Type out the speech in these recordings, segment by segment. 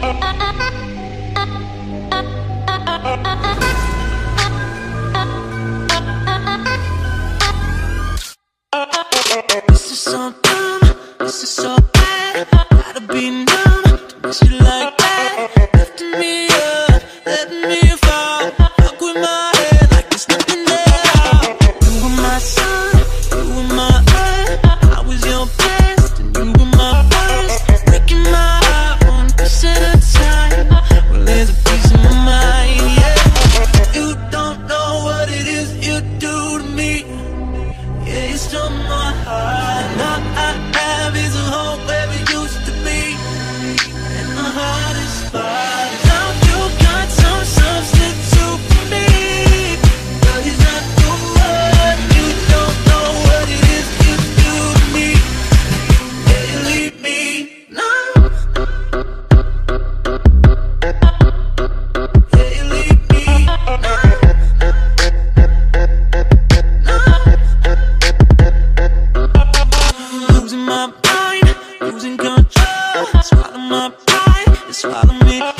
This is so dumb, this is so bad. Gotta be numb to miss you like. losing control. Swallow my pride. And swallow me.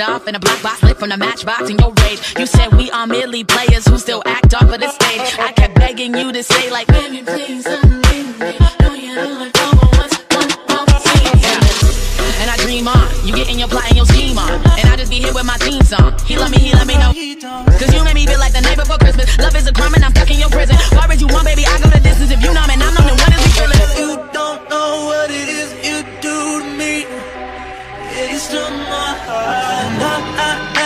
act off in a black box lit from the matchbox in your rage. You said we are merely players who still act off of the stage. I kept begging you to say like, baby, please you don't and I dream on, you getting your plot and your scheme on. And I just be here with my theme song He love me, he let me know Cause you made me feel like the neighbor for Christmas. Love is a crime and I'm stuck in your prison. Why lost my heart. Ah, ah,